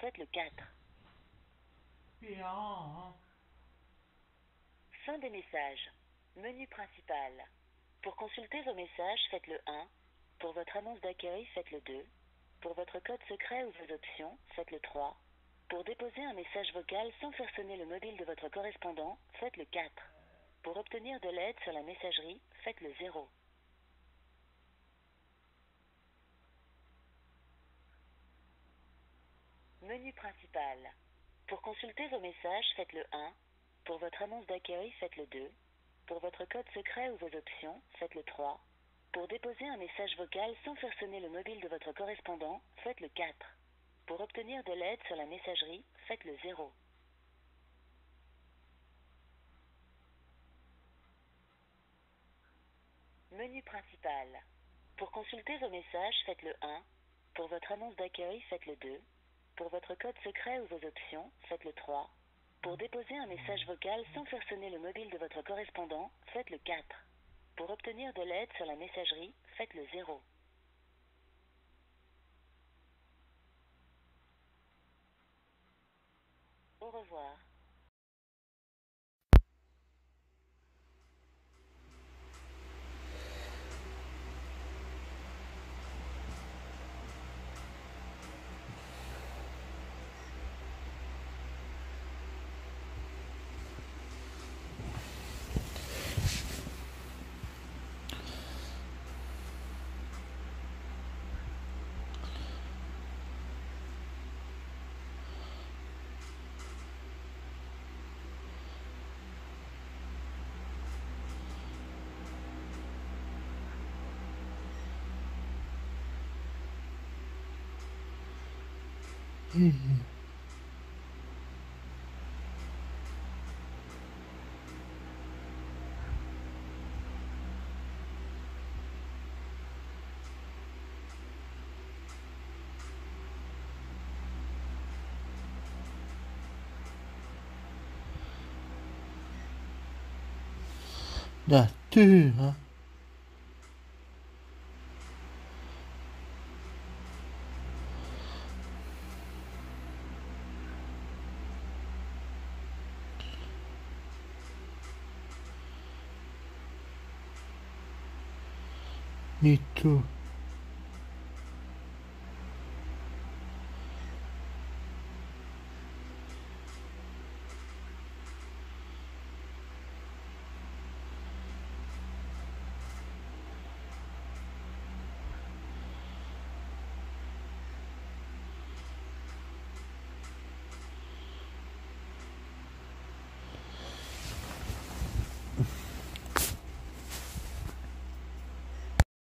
faites le 4. Bien. Fin des messages. Menu principal. Pour consulter vos messages, faites le 1. Pour votre annonce d'accueil, faites le 2. Pour votre code secret ou vos options, faites le 3. Pour déposer un message vocal sans faire sonner le mobile de votre correspondant, faites le 4. Pour obtenir de l'aide sur la messagerie, faites le 0. Menu principal. Pour consulter vos messages, faites le 1. Pour votre annonce d'accueil, faites le 2. Pour votre code secret ou vos options, faites le 3. Pour déposer un message vocal sans faire sonner le mobile de votre correspondant, faites le 4. Pour obtenir de l'aide sur la messagerie, faites le 0. Menu principal. Pour consulter vos messages, faites le 1. Pour votre annonce d'accueil, faites le 2. Pour votre code secret ou vos options, faites le 3. Pour déposer un message vocal sans faire sonner le mobile de votre correspondant, faites le 4. Pour obtenir de l'aide sur la messagerie, faites le 0. Au revoir. Mm-hmm. Huh? need to